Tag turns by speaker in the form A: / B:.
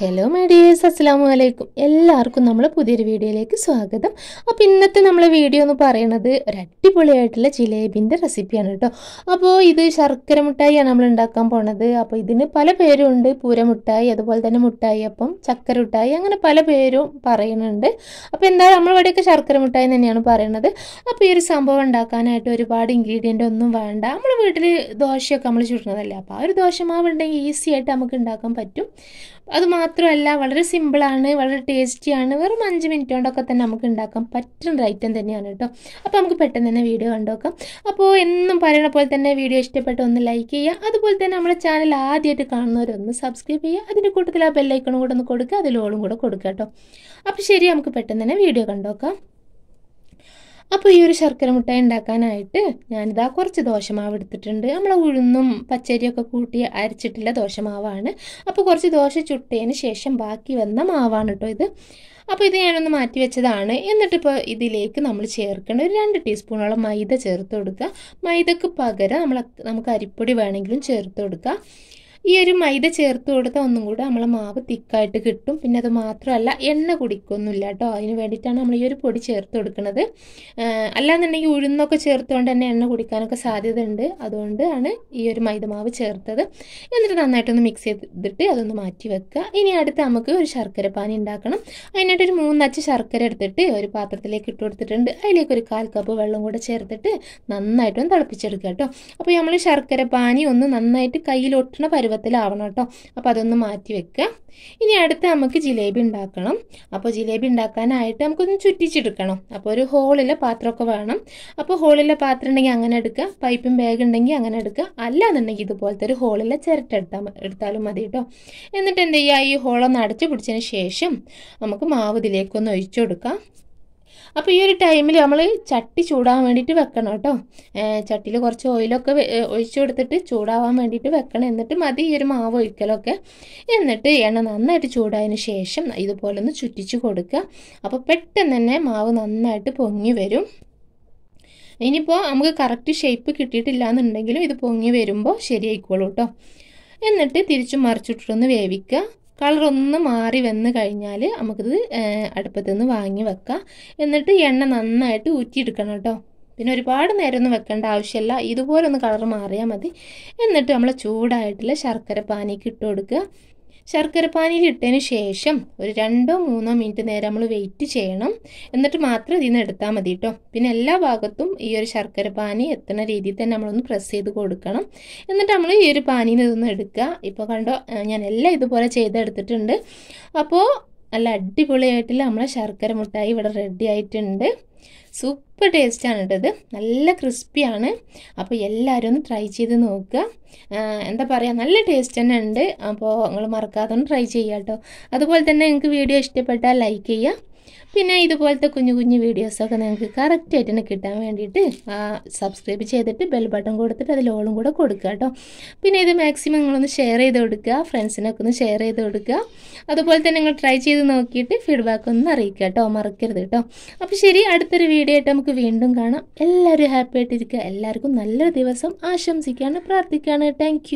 A: Hello my dears അസ്സാം വലൈക്കും എല്ലാവർക്കും നമ്മൾ പുതിയൊരു വീഡിയോയിലേക്ക് സ്വാഗതം. അപ്പോൾ ഇന്നത്തെ നമ്മളെ വീഡിയോ എന്ന് പറയുന്നത് ഒരു അടിപൊളിയായിട്ടുള്ള ജിലേബിന്റെ റെസിപ്പിയാണ് കേട്ടോ. അപ്പോൾ ഇത് ശർക്കര മിഠായിയാണ് നമ്മൾ ഉണ്ടാക്കാൻ പോണത്. അപ്പോൾ ഇതിന് പല പേരും ഉണ്ട് പൂരമിഠായി അതുപോലെ തന്നെ മുട്ടായി അപ്പം ചക്കര മിഠായി അങ്ങനെ പല പേരും പറയുന്നുണ്ട്. അപ്പോൾ എന്തായാലും നമ്മളിവിടെയൊക്കെ ശർക്കര മിഠായി തന്നെയാണ് പറയുന്നത്. അപ്പോൾ ഈ ഒരു സംഭവം ഉണ്ടാക്കാനായിട്ട് ഒരുപാട് ഇൻഗ്രീഡിയന്റ് ഒന്നും വേണ്ട. നമ്മൾ വീട്ടിൽ ദോശയൊക്കെ നമ്മൾ ചുടുന്നതല്ലേ. അപ്പോൾ ആ ഒരു ദോശമാവ് ഈസി ആയിട്ട് നമുക്ക് ഉണ്ടാക്കാൻ പറ്റും. അത് മാത്രമല്ല വളരെ സിമ്പിളാണ് വളരെ ടേസ്റ്റിയാണ് വെറും അഞ്ച് മിനിറ്റ് കൊണ്ടൊക്കെ തന്നെ നമുക്ക് ഉണ്ടാക്കാം. പറ്റുന്ന ഐറ്റം തന്നെയാണ് കേട്ടോ. അപ്പോൾ നമുക്ക് പെട്ടെന്ന് തന്നെ വീഡിയോ കണ്ടുനോക്കാം. അപ്പോൾ എന്നും പറയുന്ന പോലെ തന്നെ വീഡിയോ ഇഷ്ടപ്പെട്ട ഒന്ന് ലൈക്ക് ചെയ്യുക. അതുപോലെ തന്നെ നമ്മുടെ ചാനൽ ആദ്യമായിട്ട് കാണുന്നവരൊന്ന് സബ്സ്ക്രൈബ് ചെയ്യുക. അതിന്റെ കൂട്ടത്തിൽ ആ ബെല്ലൈക്കണും കൂടെ ഒന്ന് കൊടുക്കുക. അതിലോളും കൂടെ കൊടുക്കുക കേട്ടോ. അപ്പോൾ ശരി നമുക്ക് പെട്ടെന്ന് തന്നെ വീഡിയോ കണ്ടുനോക്കാം. അപ്പോൾ ഈ ഒരു ശർക്കര മുട്ടായി ഉണ്ടാക്കാനായിട്ട് ഞാനിതാ കുറച്ച് ദോശമാവ് എടുത്തിട്ടുണ്ട്. നമ്മൾ ഉഴുന്നും പച്ചരിയൊക്കെ കൂട്ടി അരച്ചിട്ടുള്ള ദോശമാവാണ്. അപ്പോൾ കുറച്ച് ദോശ ചുട്ടതിന് ശേഷം ബാക്കി വന്ന മാവാണ് കേട്ടോ ഇത്. അപ്പോൾ ഇത് ഞാനൊന്ന് മാറ്റി വെച്ചതാണ്. എന്നിട്ടിപ്പോൾ ഇതിലേക്ക് നമ്മൾ ചേർക്കേണ്ട ഒരു രണ്ട് ടീസ്പൂണോളം മൈദ ചേർത്ത് കൊടുക്കുക. മൈദക്ക് പകരം നമ്മൾ നമുക്ക് അരിപ്പൊടി വേണമെങ്കിലും ചേർത്ത് കൊടുക്കുക. ഈ ഒരു മൈദ ചേർത്ത് കൊടുത്താൽ ഒന്നും കൂടെ നമ്മളെ മാവ് തിക്കായിട്ട് കിട്ടും. പിന്നെ അത് മാത്രമല്ല എണ്ണ കുടിക്കൊന്നുമില്ല കേട്ടോ. അതിന് വേണ്ടിയിട്ടാണ് നമ്മൾ ഈ ഒരു പൊടി ചേർത്ത് കൊടുക്കുന്നത്. അല്ലാന്നുണ്ടെങ്കിൽ ഉഴുന്നൊക്കെ ചേർത്തുകൊണ്ട് തന്നെ എണ്ണ കുടിക്കാനൊക്കെ സാധ്യത ഉണ്ട് അതുകൊണ്ടാണ് ഈ ഒരു മൈദ മാവ് ചേർത്തത്. എന്നിട്ട് നന്നായിട്ടൊന്ന് മിക്സ് ചെയ്തിട്ട് അതൊന്ന് മാറ്റി വെക്കുക. ഇനി അടുത്ത് നമുക്ക് ഒരു ശർക്കര പാനി ഉണ്ടാക്കണം. അതിനായിട്ട് ഒരു മൂന്നച്ച് ശർക്കര എടുത്തിട്ട് ഒരു പാത്രത്തിലേക്ക് ഇട്ട് കൊടുത്തിട്ടുണ്ട്. അതിലേക്ക് ഒരു കാൽ കപ്പ് വെള്ളം കൂടെ ചേർത്തിട്ട് നന്നായിട്ടൊന്ന് തിളപ്പിച്ചെടുക്കുക കേട്ടോ. അപ്പോൾ നമ്മൾ ശർക്കര പാനി ഒന്ന് നന്നായിട്ട് കയ്യിൽ ഒട്ടണ പരുവത്തിലാവണം കേട്ടോ. അപ്പോൾ അതൊന്ന് മാറ്റി വെക്കുക. ഇനി അടുത്ത് നമുക്ക് ജിലേബി ഉണ്ടാക്കണം. അപ്പോൾ ജിലേബി ഉണ്ടാക്കാനായിട്ട് നമുക്കൊന്ന് ചുറ്റിച്ചെടുക്കണം. അപ്പോൾ ഒരു ഹോളിലെ പാത്രമൊക്കെ വേണം. അപ്പോൾ ഹോളിലെ പാത്രം ഉണ്ടെങ്കിൽ അങ്ങനെ എടുക്കുക. പൈപ്പും ബാഗ് ഉണ്ടെങ്കിൽ അങ്ങനെ എടുക്കുക. അല്ലാന്നുണ്ടെങ്കിൽ ഇതുപോലത്തെ ഒരു ഹോളിലെ ചിരട്ട എടുത്താൽ എടുത്താലും മതി കേട്ടോ. എന്നിട്ട് എന്ത് ചെയ്യുക? ഈ ഹോളൊന്ന് അടച്ചു പിടിച്ചതിന് ശേഷം നമുക്ക് മാവ് ഇതിലേക്കൊന്ന് ഒഴിച്ചു കൊടുക്കാം. അപ്പോൾ ഈ ഒരു ടൈമിൽ നമ്മൾ ചട്ടി ചൂടാൻ വേണ്ടിയിട്ട് വെക്കണം കേട്ടോ. ചട്ടിയിൽ കുറച്ച് ഓയിലൊക്കെ ഒഴിച്ചു കൊടുത്തിട്ട് ചൂടാവാൻ വേണ്ടിയിട്ട് വെക്കണം. എന്നിട്ട് മതി ഈ ഒരു മാവ് ഒഴിക്കലൊക്കെ. എന്നിട്ട് എണ്ണ നന്നായിട്ട് ചൂടായതിന് ശേഷം ഇതുപോലെ ഒന്ന് ചുറ്റിച്ച് കൊടുക്കുക. അപ്പോൾ പെട്ടെന്ന് തന്നെ മാവ് നന്നായിട്ട് പൊങ്ങി വരും. ഇനിയിപ്പോൾ നമുക്ക് കറക്റ്റ് ഷേപ്പ് കിട്ടിയിട്ടില്ല എന്നുണ്ടെങ്കിലും ഇത് പൊങ്ങി വരുമ്പോൾ ശരിയായിക്കോളൂ കേട്ടോ. എന്നിട്ട് തിരിച്ചും മറിച്ചിട്ടൊന്ന് വേവിക്കുക. കളർ ഒന്ന് മാറി വന്നു കഴിഞ്ഞാൽ നമുക്കിത് അടുപ്പത്ത് നിന്ന് വാങ്ങി വെക്കാം. എന്നിട്ട് എണ്ണ നന്നായിട്ട് ഊറ്റിയെടുക്കണം കേട്ടോ. പിന്നെ ഒരുപാട് നേരമൊന്നും വെക്കേണ്ട ആവശ്യമില്ല. ഇതുപോലെ ഒന്ന് കളർ മാറിയാൽ മതി. എന്നിട്ട് നമ്മൾ ചൂടായിട്ടുള്ള ശർക്കര പാനിക്ക് ഇട്ട് കൊടുക്കുക. ശർക്കര പാനിയിൽ ഇട്ടതിന് ശേഷം ഒരു രണ്ടോ മൂന്നോ മിനിറ്റ് നേരം നമ്മൾ വെയിറ്റ് ചെയ്യണം. എന്നിട്ട് മാത്രം ഇതിൽ നിന്ന് എടുത്താൽ മതി കേട്ടോ പിന്നെ എല്ലാ ഭാഗത്തും ഈ ഒരു ശർക്കര പാനി എത്തുന്ന രീതിയിൽ തന്നെ നമ്മളൊന്ന് പ്രസ് ചെയ്ത് കൊടുക്കണം. എന്നിട്ട് നമ്മൾ ഈ ഒരു പാനിയിൽ ഇതൊന്ന് എടുക്കുക. ഇപ്പോൾ കണ്ടോ ഞാൻ എല്ലാം ഇതുപോലെ ചെയ്തെടുത്തിട്ടുണ്ട്. അപ്പോൾ നല്ല അടിപൊളിയായിട്ടുള്ള നമ്മളെ ശർക്കര മുട്ടായി ഇവിടെ റെഡി ആയിട്ടുണ്ട്. സൂപ്പർ ടേസ്റ്റാണ് ഇട്ടത് നല്ല ക്രിസ്പിയാണ് അപ്പോൾ എല്ലാവരും ഒന്ന് ട്രൈ ചെയ്ത് നോക്കുക. എന്താ പറയുക നല്ല ടേസ്റ്റ് തന്നെ ഉണ്ട്. അപ്പോൾ നിങ്ങൾ മറക്കാതെ ഒന്ന് ട്രൈ ചെയ്യുക കേട്ടോ. അതുപോലെ തന്നെ നിങ്ങൾക്ക് വീഡിയോ ഇഷ്ടപ്പെട്ടാൽ ലൈക്ക് ചെയ്യുക. പിന്നെ ഇതുപോലത്തെ കുഞ്ഞു കുഞ്ഞു വീഡിയോസൊക്കെ നിങ്ങൾക്ക് കറക്റ്റായിട്ട് തന്നെ കിട്ടാൻ വേണ്ടിയിട്ട് സബ്സ്ക്രൈബ് ചെയ്തിട്ട് ബെൽ ബട്ടൺ കൊടുത്തിട്ട് അതിൽ ഓളും കൂടെ കൊടുക്കുക കേട്ടോ. പിന്നെ ഇത് മാക്സിമം നിങ്ങളൊന്ന് ഷെയർ ചെയ്ത് കൊടുക്കുക ഫ്രണ്ട്സിനൊക്കെ ഒന്ന് ഷെയർ ചെയ്ത് കൊടുക്കുക. അതുപോലെ തന്നെ നിങ്ങൾ ട്രൈ ചെയ്ത് നോക്കിയിട്ട് ഫീഡ്ബാക്ക് ഒന്ന് അറിയിക്കുക കേട്ടോ മറക്കരുത് കേട്ടോ. അപ്പോൾ ശരി അടുത്തൊരു വീഡിയോ ആയിട്ട് നമുക്ക് വീണ്ടും കാണാം. എല്ലാവരും ഹാപ്പി ആയിട്ടിരിക്കുക. എല്ലാവർക്കും നല്ലൊരു ദിവസം ആശംസിക്കുകയാണ് പ്രാർത്ഥിക്കുകയാണ്. താങ്ക്